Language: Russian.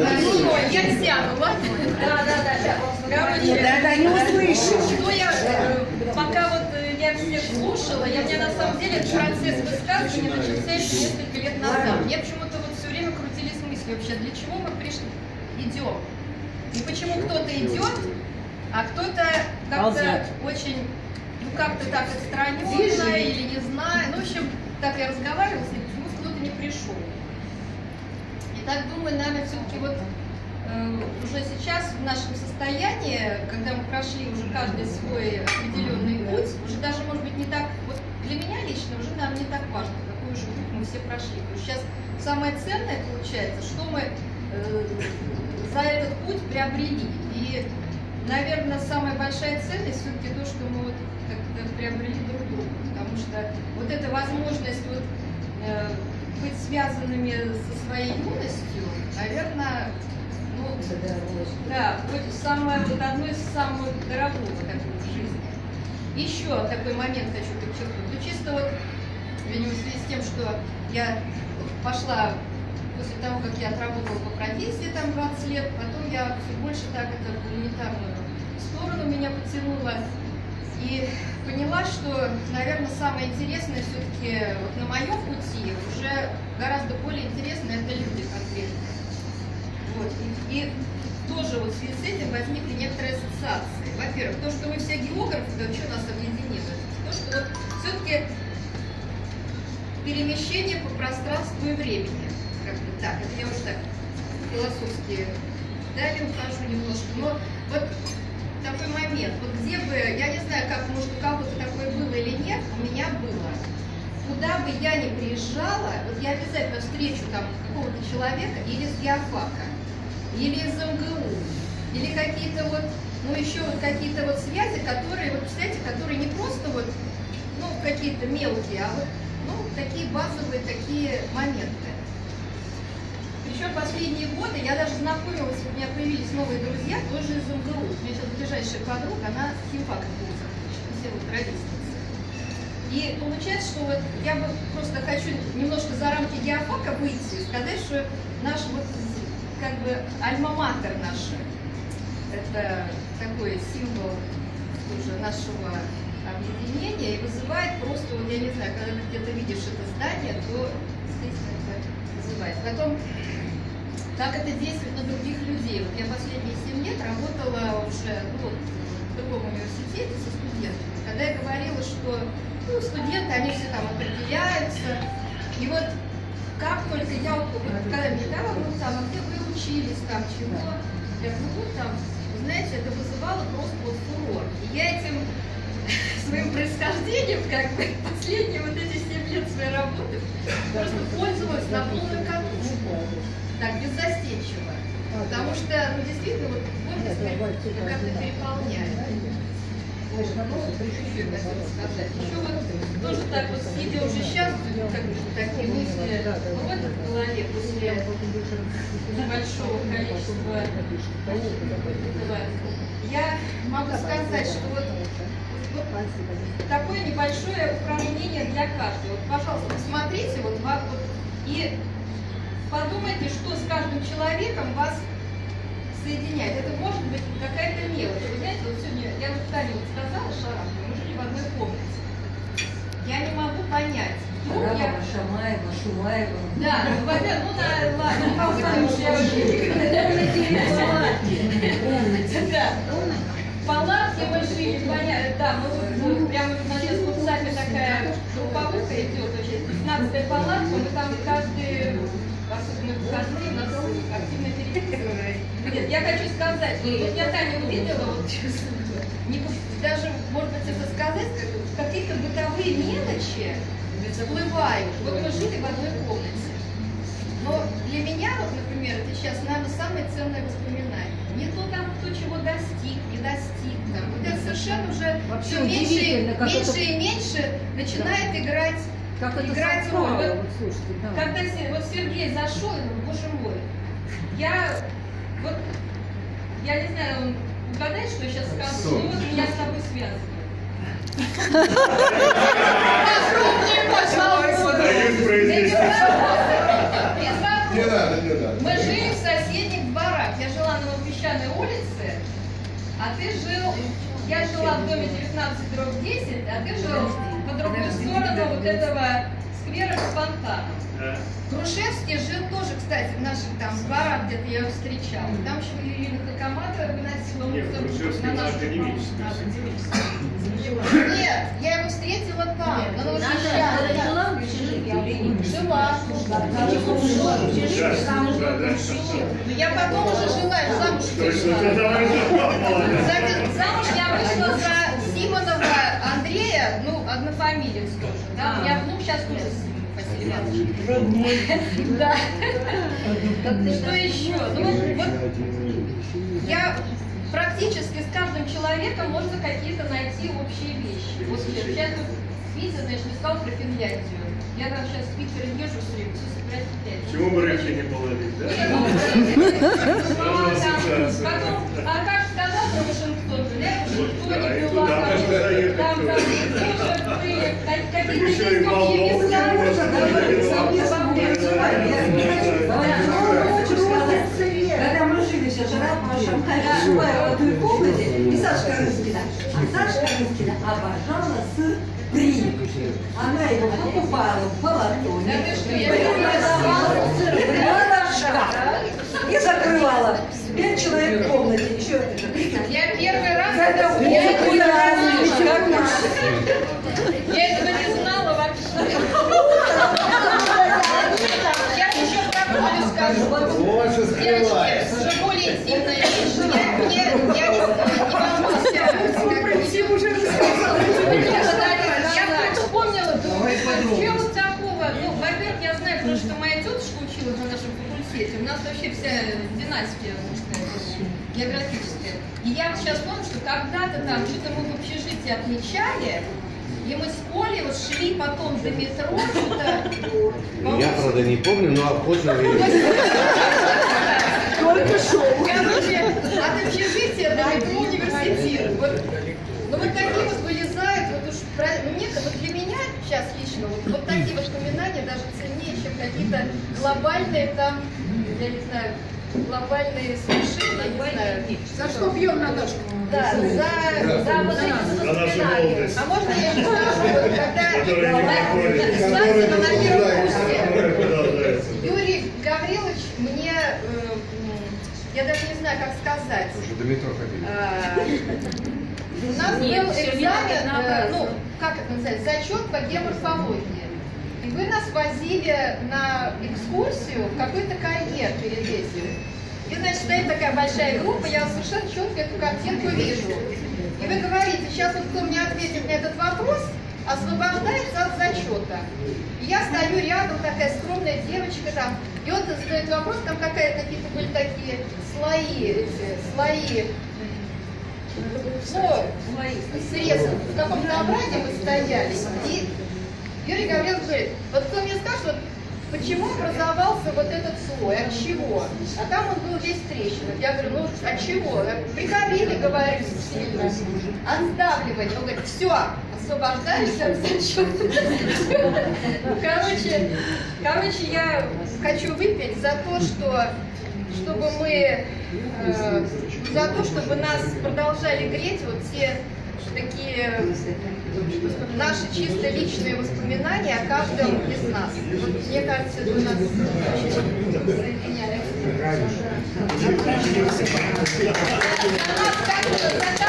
Ну, я сяду, ладно? Да, да, да. Короче, Да, да, не услышишь. что я, пока вот я всех слушала, я, мне на самом деле процесс высказывания начался еще несколько лет назад. Мне почему-то вот все время крутились мысли вообще, для чего мы пришли, идем. И почему кто-то идет, а кто-то как-то очень, ну как-то так отстраненно или не знаю. Ну, в общем, так я разговаривала с ним, почему кто-то не пришел. Так думаю, наверное, все-таки вот э, уже сейчас в нашем состоянии, когда мы прошли уже каждый свой определенный путь, уже даже, может быть, не так, вот для меня лично уже, наверное, не так важно, какой же путь мы все прошли. Потому что сейчас самое ценное получается, что мы э, за этот путь приобрели. И, наверное, самая большая ценность все-таки то, что мы вот как-то приобрели друг друга. Потому что вот эта возможность вот, э, быть связанными со своей юностью, наверное, ну, да, вот самое, вот одно из самых дорогого такого в жизни. Еще такой момент хочу подчеркнуть. Ну, чисто вот, видимо, в связи с тем, что я пошла после того, как я отработала по профессии там 20 лет, потом я все больше так это в гуманитарную сторону меня потянула. И поняла, что, наверное, самое интересное все-таки вот уже гораздо более интересно это люди конкретно. Вот. И, и тоже вот в связи с этим возникли некоторые ассоциации. Во-первых, то, что мы все географы, да что нас объединило? То, что вот все-таки перемещение по пространству и времени. Как бы так, это я уже так философски далее ухожу немножко. Но вот такой момент, вот где бы, я не знаю, как может у кого-то такое было или нет, у меня было. Куда бы я ни приезжала, вот я обязательно встречу там какого-то человека или с геофака, или из МГУ, или какие-то вот, ну еще вот какие-то вот связи, которые, вот представляете, которые не просто вот, ну какие-то мелкие, а вот, ну такие базовые такие моменты. Причем последние годы я даже знакомилась, у меня появились новые друзья, тоже из МГУ. У меня сейчас ближайшая подруга, она химфак все вот ровесницы. И получается, что вот я бы просто хочу немножко за рамки геофака выйти и сказать, что наш вот как бы альма-матер наша, это такой символ тоже нашего объединения и вызывает просто, вот я не знаю, когда ты где-то видишь это здание, то действительно это вызывает. Потом как это действует на других людей. Вот я последние 7 лет работала уже ну, в другом университете со студентами. Когда я говорила, что ну, студенты, они все там определяются. И вот как только я, вот, когда мне давали, ну там, а где вы учились, там, чего, я говорю, ну там, вы знаете, это вызывало просто вот фурор. И я этим своим происхождением, как бы, последние вот эти 7 лет своей работы, просто пользовалась на полную катушку так беззастенчиво. Потому что, ну, действительно, вот гордость ну, как-то переполняет. Сказать. Еще вот тоже так вот сидя уже сейчас, как бы такие мысли, ну, в этом голове после большого количества я могу сказать, что вот вот такое небольшое упражнение для каждого. Вот, пожалуйста, посмотрите вот, вот и подумайте, что с каждым человеком вас соединяет. Это может быть какая-то мелочь. Вы знаете, вот сегодня я вот Тане вот сказала Шараповой, мы жили в одной комнате. Я не могу понять, вдруг я... Шамаева, Шумаева. Да, ну, ну да, ладно, потому что я вообще Да. В палатке мы жили, понятно, да, мы вот, ну, прямо сейчас в WhatsApp такая групповуха идет, вообще, 15 палатка, мы там каждый особенно в выходные, у нас активно переписываем. Нет, я хочу сказать, вот, вот я Таню увидела, не, даже, может быть, это сказать, как- какие-то бытовые мелочи всплывают. Вот мы жили в одной комнате. Но для меня, вот, например, это сейчас, наверное, самое ценное воспоминание. Не то там, кто чего достиг, не достиг. Там. Вот это совершенно уже Вообще все меньше, как меньше это- и меньше начинает играть Как играть роль. Вот слушайте, да. когда вот Сергей зашел, боже мой, я вот, я не знаю, он угадает, что я сейчас скажу, ну вот меня с тобой связывает. Вопросов. Не надо, не надо. Мы жили в соседних улице, а ты жил, я жила в доме 19 дробь 10, а ты жил по другую сторону вот этого сквера с фонтаном. Да. Грушевский жил тоже, кстати, в наших там дворах, где-то я его встречала. Там еще Ирина Хакамата выносила мусор на на нашу академической. Нет, я его встретила там, на Новосвещанке. жила в общежитии. Но я потом уже жила, я замуж вышла. замуж я вышла за Ну, однофамилец тоже. Да? У меня внук сейчас тоже Василий. Да. Что еще? Ну, вот, я практически с каждым человеком можно какие-то найти общие вещи. Вот сейчас Витя, значит, сказал про Финляндию. Я там сейчас в Питере езжу все время, все собираюсь в Финляндию. Почему бы рыбки не половить, да? Ну, там, Потом, а как сказал про Вашингтон, я в Да, Вашингтоне и была, туда там, можно заехать там, тоже. там, тоже были как- какие-то еще и да, Когда мы жили все жара в той комнате, и Сашка Рыскина. А Сашка Рыскина обожала сыр бри. Она его покупала в балатоне, продавала сыр и закрывала. Пять человек в комнате, еще. Я первый раз, Это я, уже более вещь. Я, не, волнуйся. Как уже Я вспомнила, думаю, что такого? Ну, во-первых, я знаю, потому что моя тетушка училась на нашем факультете. У нас вообще вся династия географическая. И я сейчас помню, что когда-то там что-то мы в общежитии отмечали, и мы с Колей вот шли потом до метро, что-то... Я, правда, не помню, но охотно верю. Только шоу. Короче, от общежития метро университет. Вот, ну вот такие вот вылезают, вот уж про- ну, мне, вот для меня сейчас лично, вот, вот такие воспоминания даже ценнее, чем какие-то глобальные там, я не знаю, глобальные совершения, не знаю. За что бьем на ножку? Да, за, за вот эти воспоминания. А можно я скажу, вот когда Которая не проходит. Свадьба на первом курсе, Которая продолжается. Юрий Гаврилович мне, э, м, я даже не знаю, как сказать, Уже до метро ходили. а, у нас Нет, был экзамен, э, ну, как это называется, зачет по геоморфологии. И вы нас возили на экскурсию в какой-то карьер перед этим. И, значит, стоит такая большая группа, я совершенно четко эту картинку вижу. И вы говорите, сейчас вот кто мне ответит на этот вопрос, освобождается от зачета. И я стою рядом, такая скромная девочка там, и он задает вопрос, там какая-то какие-то были такие слои, эти, слои, ну, срезы, в каком-то овраге мы стояли, и Юрий Гаврилович говорит, вот кто мне скажет, вот почему образовался вот этот слой, от чего? А там он был весь в трещинах. Я говорю, ну от чего? Приходили, говорю, сильно. Отдавливание. Он говорит, все, освобождаешься зачета. Короче, короче, я хочу выпить за то, что чтобы мы э, за то, чтобы нас продолжали греть вот те такие наши чисто личные воспоминания о каждом из нас. Вот, мне кажется, это нас очень соединяет. За нас как-то, за